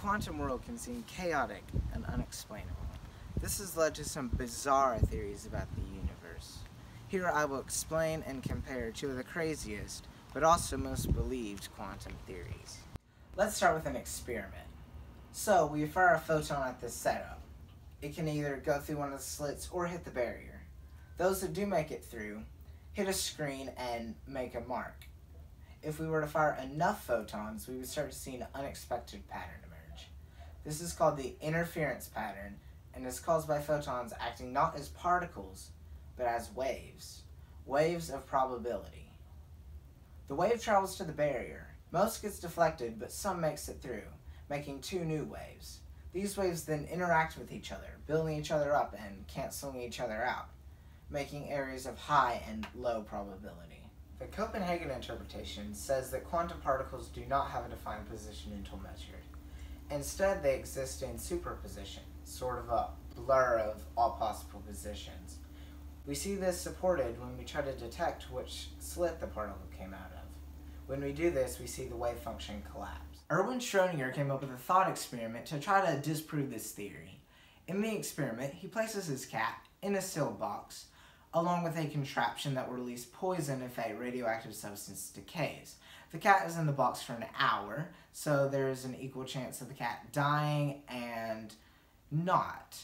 quantum world can seem chaotic and unexplainable. This has led to some bizarre theories about the universe. Here I will explain and compare two of the craziest, but also most believed quantum theories. Let's start with an experiment. So, we fire a photon at this setup. It can either go through one of the slits or hit the barrier. Those that do make it through hit a screen and make a mark. If we were to fire enough photons, we would start to see an unexpected pattern. This is called the interference pattern and is caused by photons acting not as particles, but as waves. Waves of probability. The wave travels to the barrier. Most gets deflected, but some makes it through, making two new waves. These waves then interact with each other, building each other up and canceling each other out, making areas of high and low probability. The Copenhagen interpretation says that quantum particles do not have a defined position until measured. Instead, they exist in superposition, sort of a blur of all possible positions. We see this supported when we try to detect which slit the particle came out of. When we do this, we see the wave function collapse. Erwin Schrödinger came up with a thought experiment to try to disprove this theory. In the experiment, he places his cat in a sealed box, along with a contraption that will release poison if a radioactive substance decays. The cat is in the box for an hour, so there is an equal chance of the cat dying and not.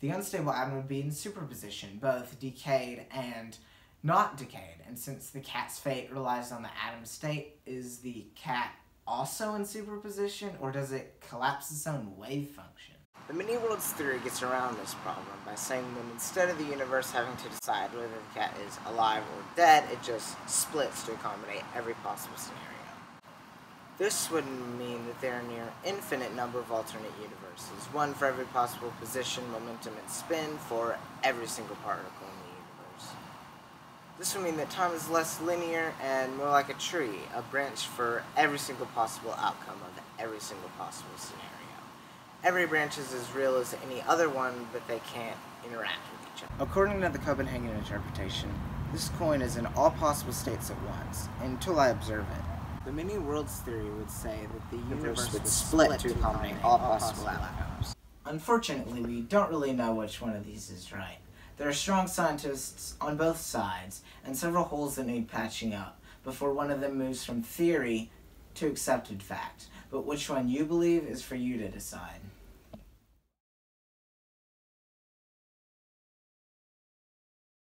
The unstable atom would be in superposition, both decayed and not decayed. And since the cat's fate relies on the atom state, is the cat also in superposition, or does it collapse its own wave function? The many worlds theory gets around this problem by saying that instead of the universe having to decide whether the cat is alive or dead, it just splits to accommodate every possible scenario. This would mean that there are near infinite number of alternate universes, one for every possible position, momentum, and spin for every single particle in the universe. This would mean that time is less linear and more like a tree, a branch for every single possible outcome of every single possible scenario. Every branch is as real as any other one, but they can't interact with each other. According to the Copenhagen interpretation, this coin is in all possible states at once, until I observe it. The many worlds theory would say that the universe would split to accommodate all possible outcomes. Unfortunately, we don't really know which one of these is right. There are strong scientists on both sides, and several holes that need patching up before one of them moves from theory to accepted fact. But which one you believe is for you to decide.